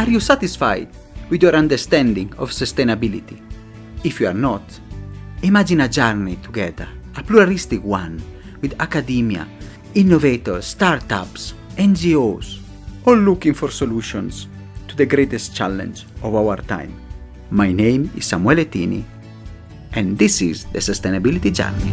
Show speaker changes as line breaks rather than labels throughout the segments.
Are you satisfied with your understanding of sustainability? If you are not, imagine a journey together, a pluralistic one, with academia, innovators, startups, NGOs, all looking for solutions to the greatest challenge of our time. My name is Samuele Tini, and this is the Sustainability Journey.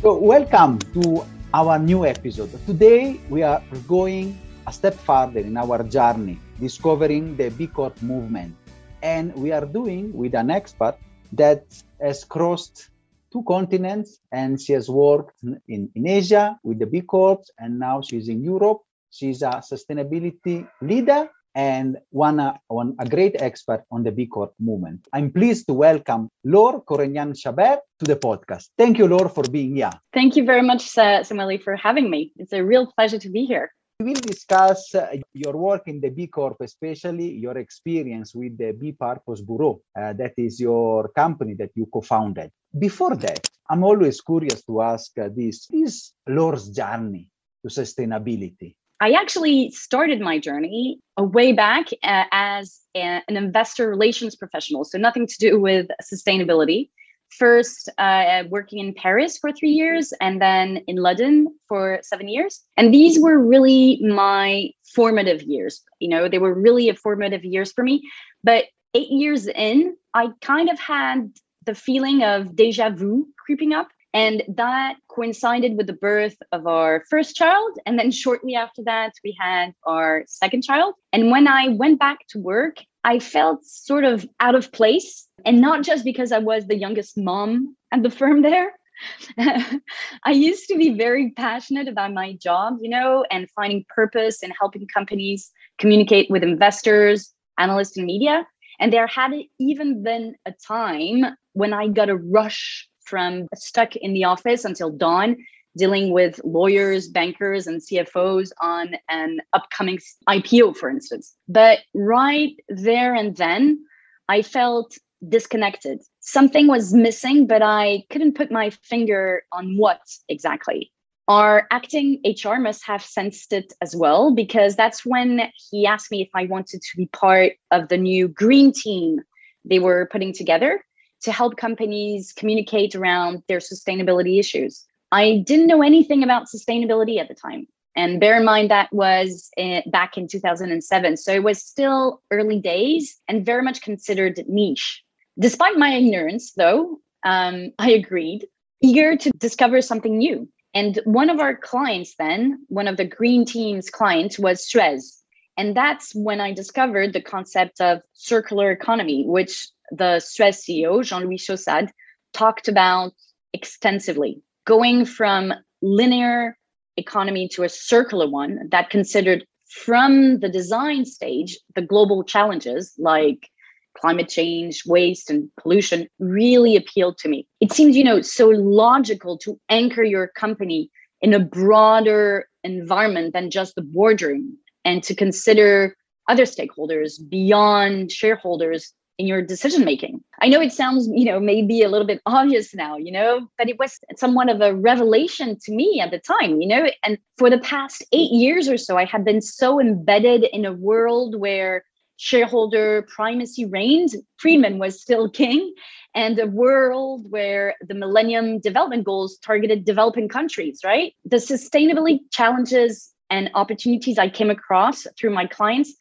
So, welcome to our new episode. Today, we are going a step further in our journey, discovering the B Corp movement. And we are doing with an expert that has crossed two continents and she has worked in, in Asia with the B Corps and now she's in Europe. She's a sustainability leader and one, uh, one a great expert on the B Corp movement. I'm pleased to welcome Laure Korenian Chabert to the podcast. Thank you, Laure, for being here.
Thank you very much, uh, Samuele, for having me. It's a real pleasure to be here.
We will discuss uh, your work in the B Corp, especially your experience with the B Purpose Bureau. Uh, that is your company that you co-founded. Before that, I'm always curious to ask uh, this: Is Laure's journey to sustainability?
I actually started my journey way back uh, as a, an investor relations professional, so nothing to do with sustainability. First, uh, working in Paris for three years and then in London for seven years. And these were really my formative years. You know, they were really a formative years for me. But eight years in, I kind of had the feeling of deja vu creeping up and that coincided with the birth of our first child. And then shortly after that, we had our second child. And when I went back to work, I felt sort of out of place. And not just because I was the youngest mom at the firm there. I used to be very passionate about my job, you know, and finding purpose and helping companies communicate with investors, analysts, and media. And there had even been a time when I got a rush from stuck in the office until dawn dealing with lawyers, bankers, and CFOs on an upcoming IPO, for instance. But right there and then, I felt disconnected. Something was missing, but I couldn't put my finger on what exactly. Our acting HR must have sensed it as well, because that's when he asked me if I wanted to be part of the new green team they were putting together to help companies communicate around their sustainability issues. I didn't know anything about sustainability at the time. And bear in mind that was back in 2007. So it was still early days and very much considered niche. Despite my ignorance, though, um, I agreed, eager to discover something new. And one of our clients, then, one of the green team's clients, was Suez. And that's when I discovered the concept of circular economy, which the Suez CEO, Jean Louis Chaussade, talked about extensively going from linear economy to a circular one that considered from the design stage the global challenges like climate change waste and pollution really appealed to me. It seems you know so logical to anchor your company in a broader environment than just the boardroom and to consider other stakeholders beyond shareholders in your decision making. I know it sounds, you know, maybe a little bit obvious now, you know, but it was somewhat of a revelation to me at the time, you know. And for the past eight years or so, I have been so embedded in a world where shareholder primacy reigned. Friedman was still king, and a world where the Millennium Development Goals targeted developing countries, right? The sustainability challenges and opportunities I came across through my clients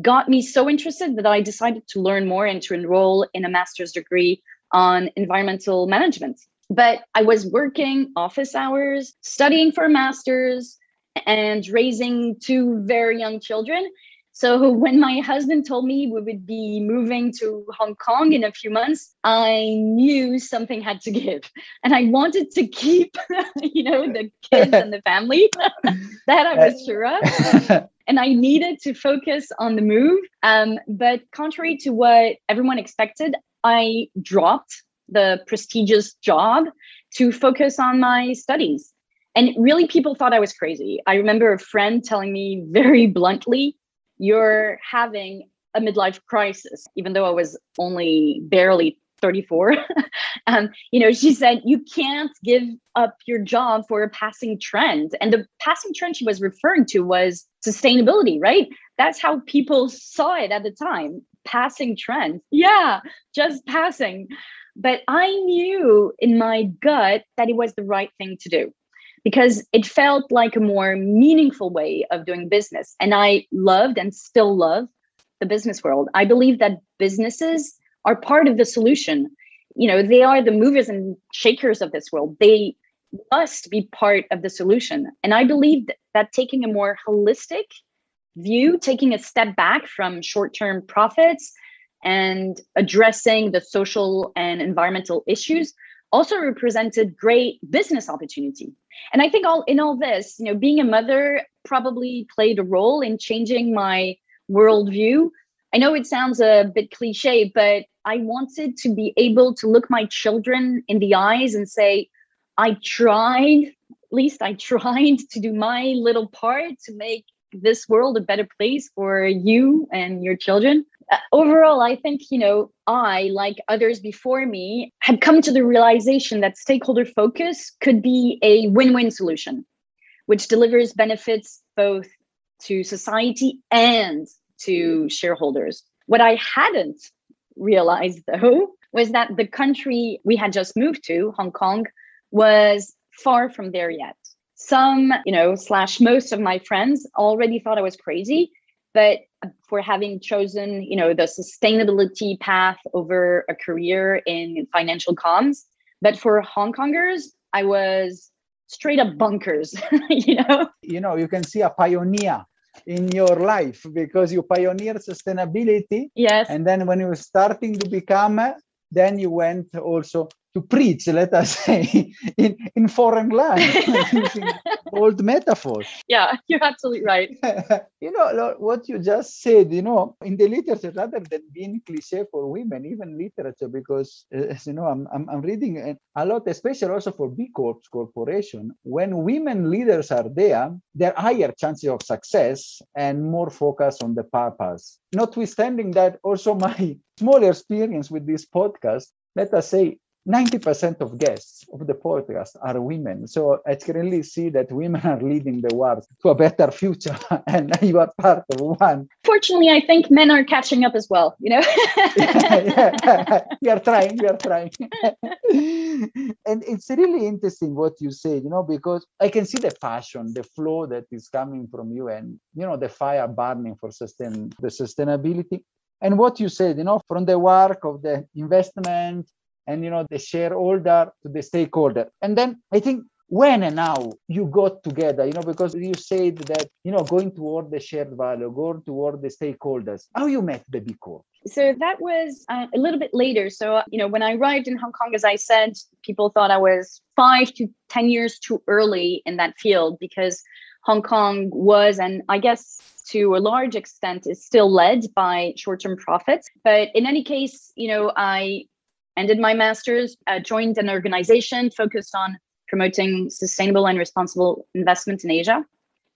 got me so interested that I decided to learn more and to enroll in a master's degree on environmental management. But I was working office hours, studying for a master's, and raising two very young children. So when my husband told me we would be moving to Hong Kong in a few months, I knew something had to give. And I wanted to keep, you know, the kids and the family. that I was sure of. And I needed to focus on the move. Um, but contrary to what everyone expected, I dropped the prestigious job to focus on my studies. And really, people thought I was crazy. I remember a friend telling me very bluntly, You're having a midlife crisis, even though I was only barely 34. um, you know, she said, you can't give up your job for a passing trend. And the passing trend she was referring to was sustainability, right? That's how people saw it at the time. Passing trend. Yeah, just passing. But I knew in my gut that it was the right thing to do because it felt like a more meaningful way of doing business. And I loved and still love the business world. I believe that businesses are part of the solution. You know, they are the movers and shakers of this world. They must be part of the solution. And I believe that, taking a more holistic view, taking a step back from short term profits and addressing the social and environmental issues also represented great business opportunity. And I think all in all this, you know, being a mother probably played a role in changing my worldview. I know it sounds a bit cliche, but I wanted to be able to look my children in the eyes and say, I tried, at least I tried to do my little part to make this world a better place for you and your children. Uh, overall, I think, you know, I, like others before me, had come to the realization that stakeholder focus could be a win win solution, which delivers benefits both to society and to shareholders. What I hadn't realized, though, was that the country we had just moved to, Hong Kong, was far from there yet. Some, you know, slash most of my friends already thought I was crazy, but for having chosen, you know, the sustainability path over a career in financial comms. But for Hong Kongers, I was straight up bunkers, you know.
You know, you can see a pioneer in your life because you pioneered sustainability.
Yes.
And then when you were starting to become, then you went also to preach, let us say, in, in foreign land, using old metaphors.
Yeah, you're absolutely right.
you know, what you just said, you know, in the literature, rather than being cliche for women, even literature, because, uh, as you know, I'm, I'm, I'm reading a lot, especially also for B Corps corporation, when women leaders are there, there are higher chances of success and more focus on the purpose. Notwithstanding that, also my small experience with this podcast, let us say 90% of guests of the podcast are women. So I can really see that women are leading the world to a better future, and you are part of one.
Fortunately, I think men are catching up as well, you know?
yeah, yeah. We are trying, we are trying. and it's really interesting what you say, you know, because I can see the passion, the flow that is coming from you, and, you know, the fire burning for sustain the sustainability and what you said you know from the work of the investment and you know the shareholder to the stakeholder. And then i think when and how you got together you know because you said that you know going toward the shared value going toward the stakeholders how you met the b corp?
So that was uh, a little bit later. So you know when i arrived in hong kong as i said people thought i was five to ten years too early in that field because hong kong was and i guess to a large extent is still led by short-term profits. But in any case you know i ended my master's, uh, joined an organization focused on promoting sustainable and responsible investment in Asia.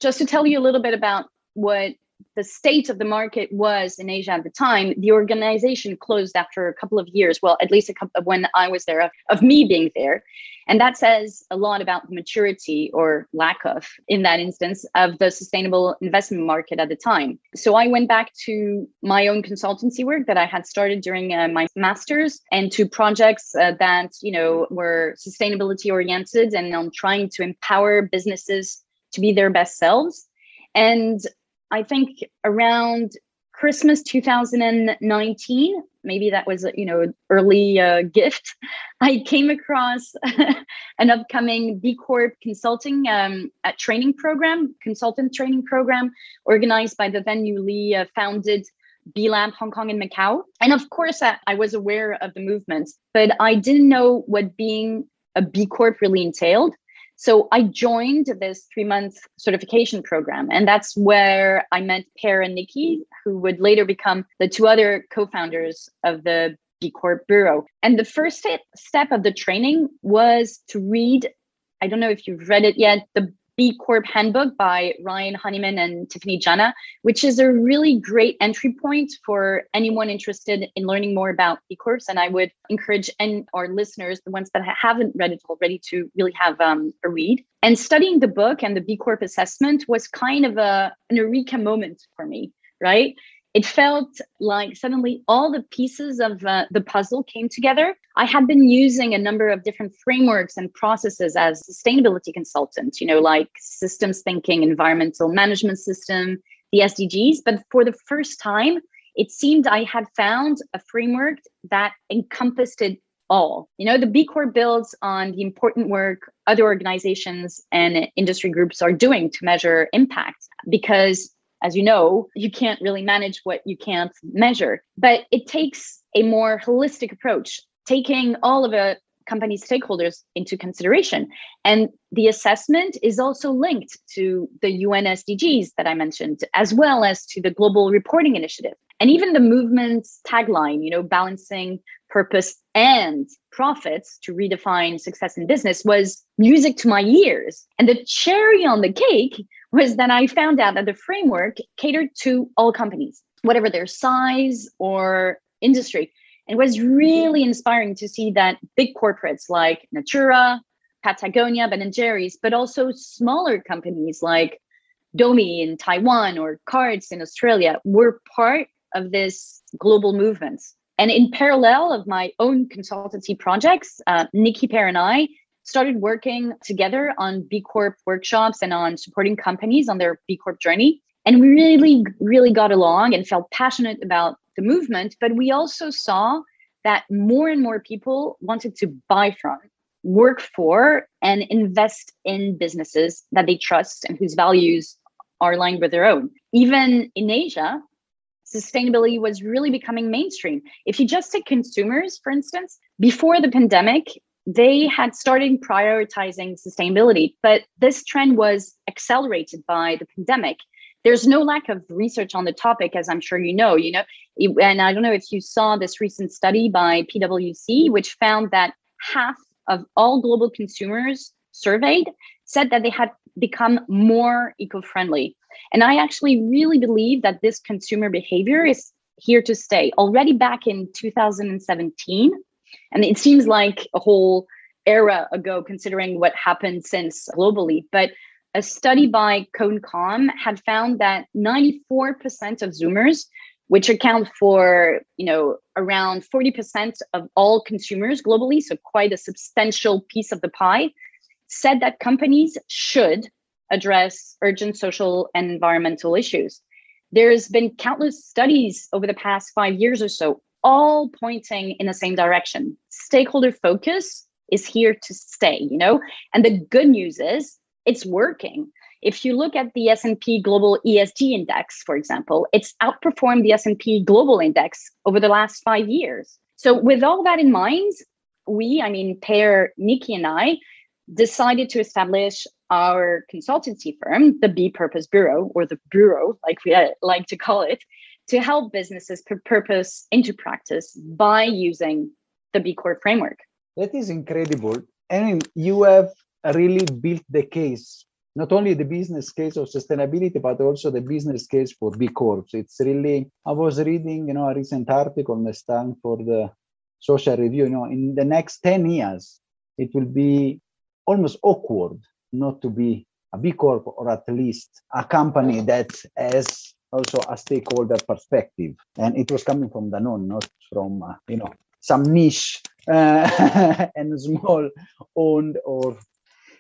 Just to tell you a little bit about what the state of the market was in Asia at the time, the organization closed after a couple of years. Well, at least a couple when I was there, of, of me being there. And that says a lot about the maturity or lack of, in that instance, of the sustainable investment market at the time. So I went back to my own consultancy work that I had started during uh, my master's and to projects uh, that, you know, were sustainability oriented and on trying to empower businesses to be their best selves. And I think around Christmas 2019, maybe that was you know early uh, gift. I came across an upcoming B Corp consulting um, training program, consultant training program organized by the then newly uh, founded B Lab Hong Kong and Macau. And of course, I, I was aware of the movement, but I didn't know what being a B Corp really entailed. So I joined this three month certification program. And that's where I met Per and Nikki, who would later become the two other co founders of the B Corp Bureau. And the first step of the training was to read, I don't know if you've read it yet, the B Corp Handbook by Ryan Honeyman and Tiffany Jana, which is a really great entry point for anyone interested in learning more about B Corps. And I would encourage and our listeners, the ones that haven't read it already, to really have um, a read. And studying the book and the B Corp assessment was kind of a, an eureka moment for me, right? It felt like suddenly all the pieces of uh, the puzzle came together. I had been using a number of different frameworks and processes as sustainability consultant, you know, like systems thinking, environmental management system, the SDGs. But for the first time, it seemed I had found a framework that encompassed it all. You know, the B Corp builds on the important work other organizations and industry groups are doing to measure impact because as you know, you can't really manage what you can't measure. But it takes a more holistic approach, taking all of a company's stakeholders into consideration. And the assessment is also linked to the UN SDGs that I mentioned, as well as to the Global Reporting Initiative. And even the movement's tagline, you know, balancing purpose and profits to redefine success in business was music to my ears. And the cherry on the cake was that I found out that the framework catered to all companies, whatever their size or industry. And it was really inspiring to see that big corporates like Natura, Patagonia, Ben and Jerry's, but also smaller companies like Domi in Taiwan or Cards in Australia were part of this global movement. And in parallel of my own consultancy projects, uh, Nikki Pear and I started working together on B Corp workshops and on supporting companies on their B Corp journey. And we really, really got along and felt passionate about the movement. But we also saw that more and more people wanted to buy from, work for, and invest in businesses that they trust and whose values are aligned with their own. Even in Asia, sustainability was really becoming mainstream. If you just take consumers, for instance, before the pandemic, they had started prioritizing sustainability, but this trend was accelerated by the pandemic. There's no lack of research on the topic, as I'm sure you know. You know, and I don't know if you saw this recent study by PwC, which found that half of all global consumers surveyed said that they had become more eco-friendly. And I actually really believe that this consumer behavior is here to stay. Already back in 2017, and it seems like a whole era ago, considering what happened since globally. But a study by Cone Comm had found that 94% of Zoomers, which account for you know around 40% of all consumers globally, so quite a substantial piece of the pie, said that companies should address urgent social and environmental issues. There's been countless studies over the past five years or so all pointing in the same direction. Stakeholder focus is here to stay, you know? And the good news is it's working. If you look at the S&P Global ESG Index, for example, it's outperformed the S&P Global Index over the last 5 years. So with all that in mind, we, I mean Pear, Nikki and I decided to establish our consultancy firm, the B Purpose Bureau or the Bureau like we uh, like to call it, to help businesses put purpose into practice by using the B Corp framework.
That is incredible. And you have really built the case, not only the business case of sustainability, but also the business case for B Corps. It's really, I was reading, you know, a recent article on the Stanford the social review, you know, in the next 10 years, it will be almost awkward not to be a B Corp or at least a company that has also a stakeholder perspective. And it was coming from Danone, not from, uh, you know, some niche uh, and small owned or.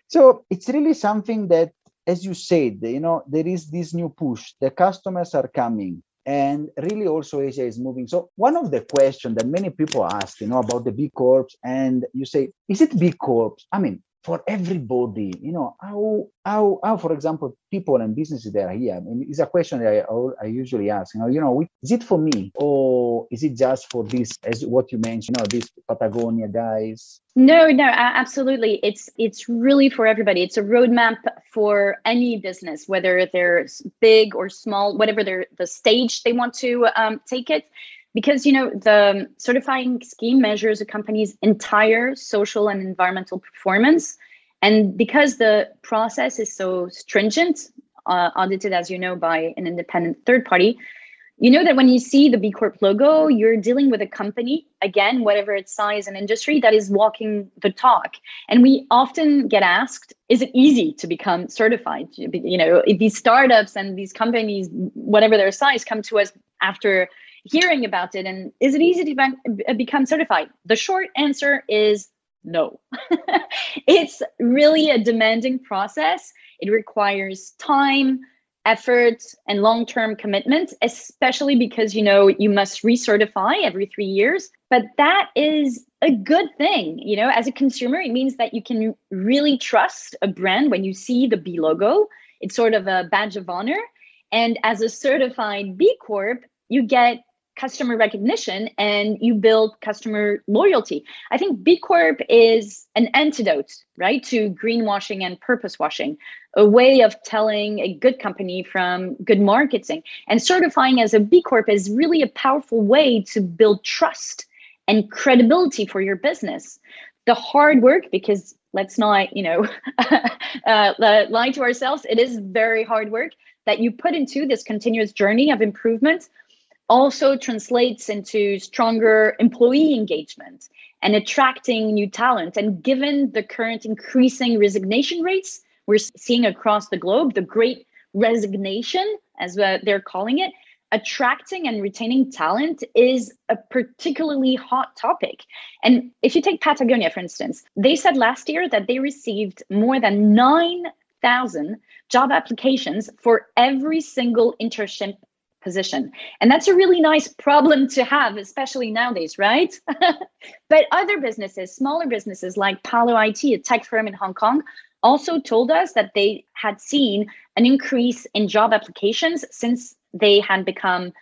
So it's really something that, as you said, you know, there is this new push. The customers are coming and really also asia is moving so one of the questions that many people ask you know about the b corps and you say is it b corps i mean for everybody you know how how how for example people and businesses that are here I mean, it's a question that I, I usually ask you know you know is it for me? Or is it just for this as what you mentioned you know these patagonia guys?
No no absolutely. It's it's really for everybody. It's a roadmap for any business whether they're big or small whatever their the stage they want to um, take it because you know the certifying scheme measures a company's entire social and environmental performance And because the process is so stringent, uh, audited, as you know, by an independent third party, you know that when you see the B Corp logo, you're dealing with a company, again, whatever its size and industry, that is walking the talk. And we often get asked, is it easy to become certified? You know, these startups and these companies, whatever their size, come to us after hearing about it, and is it easy to be- become certified? The short answer is no. it's really a demanding process. It requires time, effort and long-term commitment especially because you know you must recertify every 3 years but that is a good thing you know as a consumer it means that you can really trust a brand when you see the B logo it's sort of a badge of honor and as a certified B corp you get customer recognition and you build customer loyalty. I think B Corp is an antidote, right, to greenwashing and purpose washing, a way of telling a good company from good marketing. And certifying as a B Corp is really a powerful way to build trust and credibility for your business. The hard work, because let's not, you know, uh, lie to ourselves, it is very hard work that you put into this continuous journey of improvement also translates into stronger employee engagement and attracting new talent. And given the current increasing resignation rates we're seeing across the globe, the great resignation, as they're calling it, attracting and retaining talent is a particularly hot topic. And if you take Patagonia, for instance, they said last year that they received more than 9,000 job applications for every single internship position. And that's a really nice problem to have, especially nowadays, right? but other businesses, smaller businesses like Palo IT, a tech firm in Hong Kong, also told us that they had seen an increase in job applications since they had become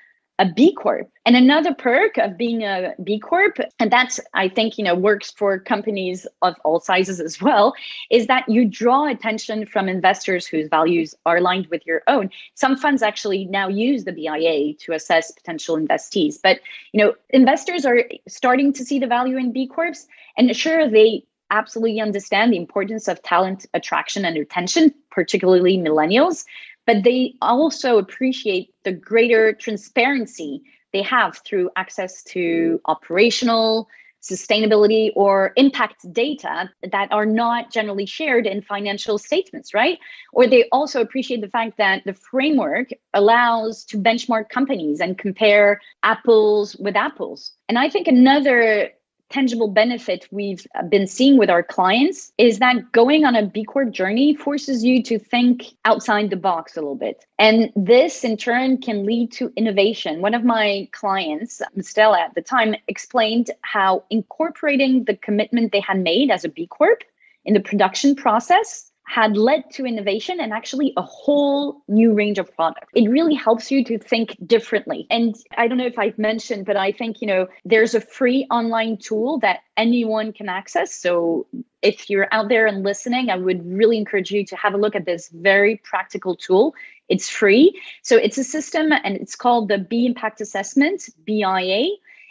a B Corp. And another perk of being a B Corp, and that's, I think, you know, works for companies of all sizes as well, is that you draw attention from investors whose values are aligned with your own. Some funds actually now use the BIA to assess potential investees. But, you know, investors are starting to see the value in B Corps. And sure, they absolutely understand the importance of talent attraction and retention, particularly millennials but they also appreciate the greater transparency they have through access to operational sustainability or impact data that are not generally shared in financial statements right? Or they also appreciate the fact that the framework allows to benchmark companies and compare apples with apples. And i think another tangible benefit we've been seeing with our clients is that going on a B Corp journey forces you to think outside the box a little bit. And this in turn can lead to innovation. One of my clients, Stella at the time, explained how incorporating the commitment they had made as a B Corp in the production process had led to innovation and actually a whole new range of products. It really helps you to think differently. And I don't know if I've mentioned, but I think, you know, there's a free online tool that anyone can access. So if you're out there and listening, I would really encourage you to have a look at this very practical tool. It's free. So it's a system and it's called the B Impact Assessment, BIA,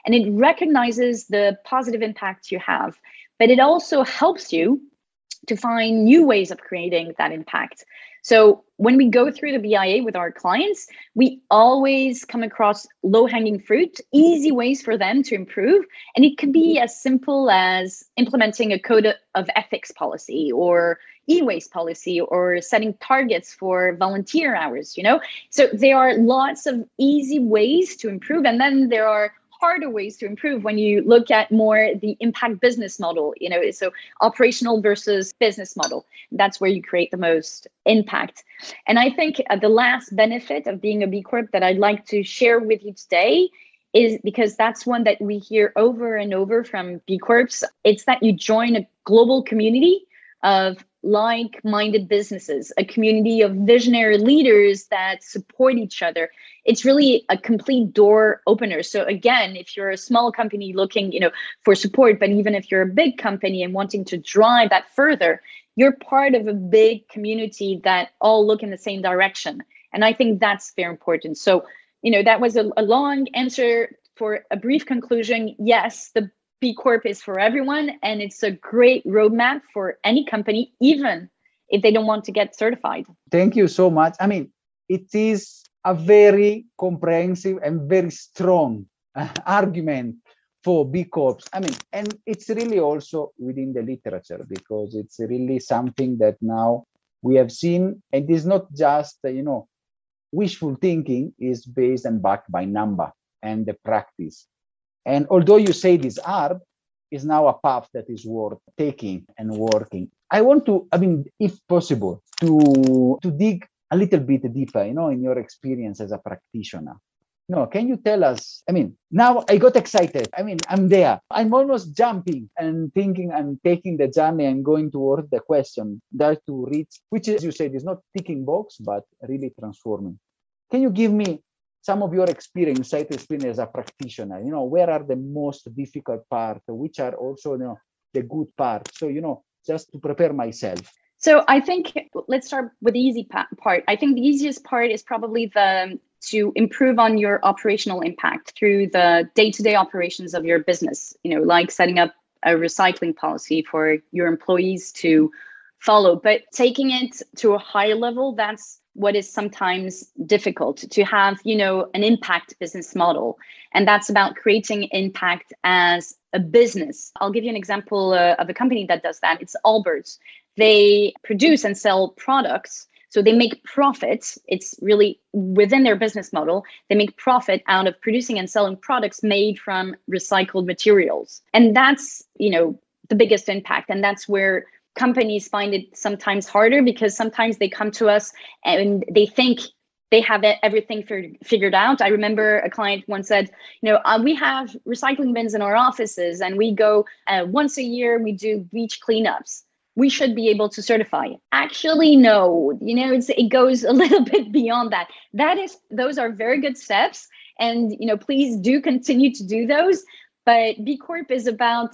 and it recognizes the positive impact you have. But it also helps you to find new ways of creating that impact. So when we go through the BIA with our clients, we always come across low hanging fruit, easy ways for them to improve. And it could be mm-hmm. as simple as implementing a code of ethics policy or e-waste policy or setting targets for volunteer hours, you know? So there are lots of easy ways to improve. And then there are harder ways to improve when you look at more the impact business model you know so operational versus business model. That's where you create the most impact. And i think uh, the last benefit of being a b corp that i'd like to share with you today is because that's one that we hear over and over from b corps it's that you join a global community of like minded businesses, a community of visionary leaders that support each other. It's really a complete door opener. So again, if you're a small company looking, you know, for support, but even if you're a big company and wanting to drive that further, you're part of a big community that all look in the same direction. And I think that's very important. So, you know, that was a, a long answer for a brief conclusion. Yes, the B Corp is for everyone, and it's a great roadmap for any company, even if they don't want to get certified.
Thank you so much. I mean, it is a very comprehensive and very strong uh, argument for B Corps. I mean, and it's really also within the literature because it's really something that now we have seen. And it's not just, uh, you know, wishful thinking is based and backed by number and the practice. And although you say this hard, is now a path that is worth taking and working. I want to, I mean, if possible, to to dig a little bit deeper, you know, in your experience as a practitioner. No, can you tell us? I mean, now I got excited. I mean, I'm there. I'm almost jumping and thinking and taking the journey and going towards the question that to reach, which, as you said, is not ticking box, but really transforming. Can you give me some of your experience, site experience as a practitioner? You know, where are the most difficult part which are also, you know, the good part So, you know, just to prepare myself.
So I think let's start with the easy part. I think the easiest part is probably the to improve on your operational impact through the day-to-day operations of your business. You know, like setting up a recycling policy for your employees to follow, but taking it to a higher level, that's what is sometimes difficult to have you know an impact business model. And that's about creating impact as a business. I'll give you an example uh, of a company that does that. It's Allbirds. They produce and sell products. So they make profits. It's really within their business model. They make profit out of producing and selling products made from recycled materials. And that's you know the biggest impact. And that's where companies find it sometimes harder because sometimes they come to us and they think they have everything figured out. I remember a client once said, you know, uh, we have recycling bins in our offices and we go uh, once a year, we do beach cleanups. We should be able to certify. Actually, no, you know, it goes a little bit beyond that. That is, those are very good steps. And, you know, please do continue to do those. But B Corp is about,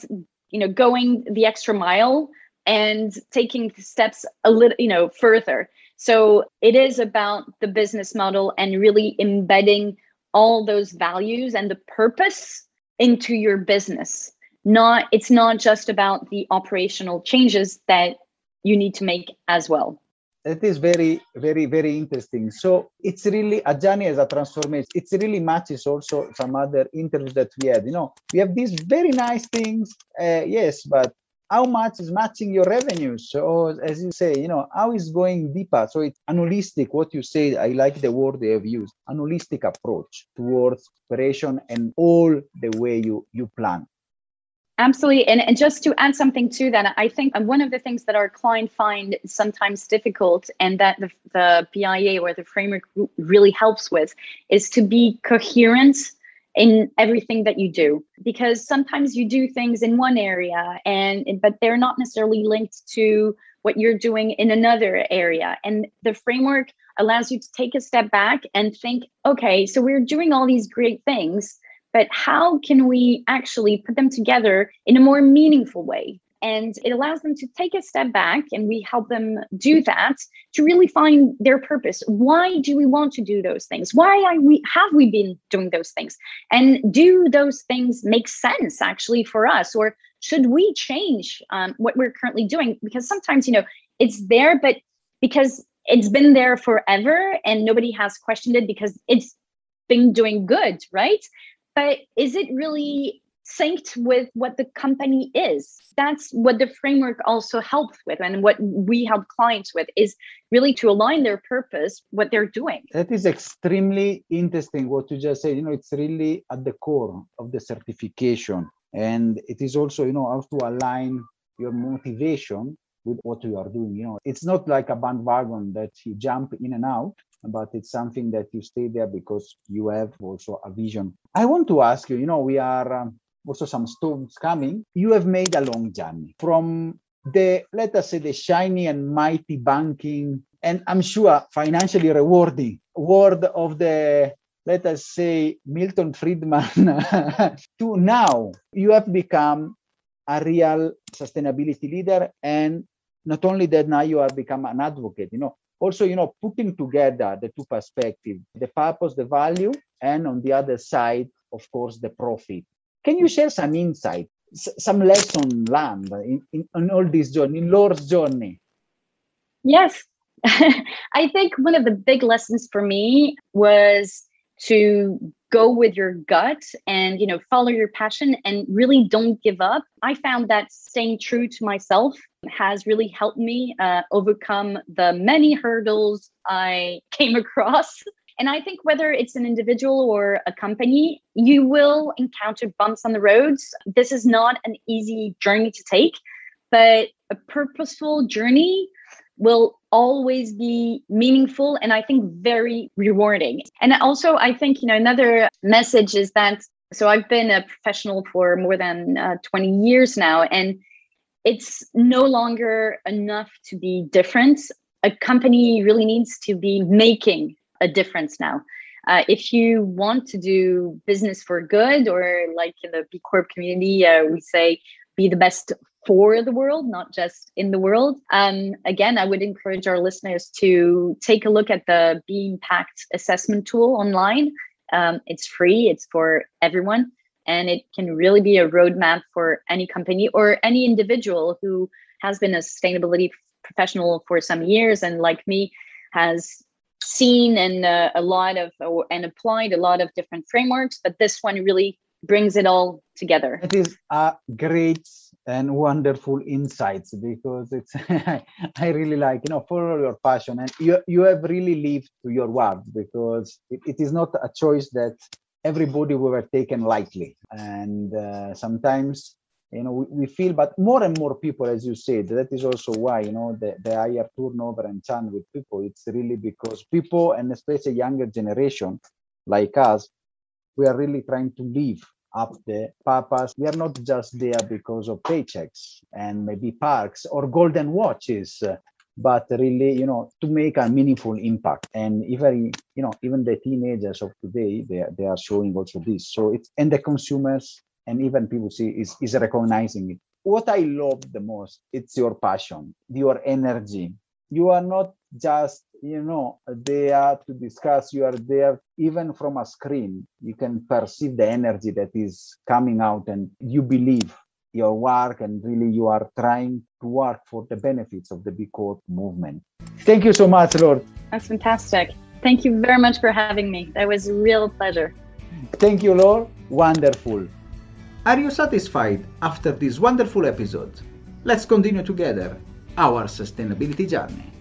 you know, going the extra mile and taking steps a little, you know, further. So it is about the business model and really embedding all those values and the purpose into your business. Not it's not just about the operational changes that you need to make as well.
It is very, very, very interesting. So it's really a journey as a transformation. It's really matches also some other interviews that we had. You know, we have these very nice things, uh, yes, but how much is matching your revenues? So as you say you know how is going deeper? So it's an holistic what you say i like the word they have used an holistic approach towards operation and all the way you you plan.
Absolutely. And, and just to add something to that, I think um, one of the things that our client find sometimes difficult and that the, the BIA or the framework really helps with is to be coherent in everything that you do. Because sometimes you do things in one area and but they're not necessarily linked to what you're doing in another area. And the framework allows you to take a step back and think okay so we're doing all these great things but how can we actually put them together in a more meaningful way and it allows them to take a step back and we help them do that to really find their purpose. Why do we want to do those things? Why are we have we been doing those things? And do those things make sense actually for us? Or should we change um, what we're currently doing? Because sometimes you know it's there but because it's been there forever and nobody has questioned it because it's been doing good right? But is it really synced with what the company is. That's what the framework also helps with, and what we help clients with is really to align their purpose, what they're doing.
That is extremely interesting what you just said. You know, it's really at the core of the certification. And it is also, you know, how to align your motivation with what you are doing. You know, it's not like a bandwagon that you jump in and out, but it's something that you stay there because you have also a vision. I want to ask you, you know, we are um, also some storms coming, you have made a long journey from the, let us say, the shiny and mighty banking, and I'm sure financially rewarding world of the, let us say, Milton Friedman to now. You have become a real sustainability leader. And not only that, now you have become an advocate, you know, also, you know, putting together the two perspectives, the purpose, the value, and on the other side, of course, the profit. Can you share some insight some lesson learned in, in, in all this journey, in Laura's journey?
Yes. I think one of the big lessons for me was to go with your gut and you know follow your passion and really don't give up i found that staying true to myself has really helped me uh, overcome the many hurdles i came across and i think whether it's an individual or a company you will encounter bumps on the roads this is not an easy journey to take but a purposeful journey will always be meaningful and I think very rewarding. And also, I think, you know, another message is that so I've been a professional for more than uh, 20 years now, and it's no longer enough to be different. A company really needs to be making a difference now. Uh, if you want to do business for good, or like in the B Corp community, uh, we say be the best for the world, not just in the world. Um, again, I would encourage our listeners to take a look at the B Impact assessment tool online. Um, it's free, it's for everyone, and it can really be a roadmap for any company or any individual who has been a sustainability professional for some years and, like me, has seen and uh, a lot of and applied a lot of different frameworks. But this one really brings it all together.
It is a great and wonderful insights because it's I really like you know follow your passion and you you have really lived to your words because it, it is not a choice that everybody will have taken lightly and uh, sometimes you know we, we, feel but more and more people as you said that is also why you know the, the higher turnover and churn with people it's really because people and especially younger generation like us we are really trying to live up the purpose. We are not just there because of paychecks and maybe parks or golden watches, but really, you know, to make a meaningful impact. And even, you know, even the teenagers of today, they, they are showing also this. So it's, and the consumers and even people see is, is recognizing it. What I love the most, it's your passion, your energy. You are not just you know there to discuss you are there even from a screen. You can perceive the energy that is coming out and you believe your work and really you are trying to work for the benefits of the B Corp movement. Thank you so much Laure.
That's fantastic. Thank you very much for having me. That was a real pleasure.
Thank you Laure. Wonderful are you satisfied after this wonderful episode? Let's continue together our sustainability journey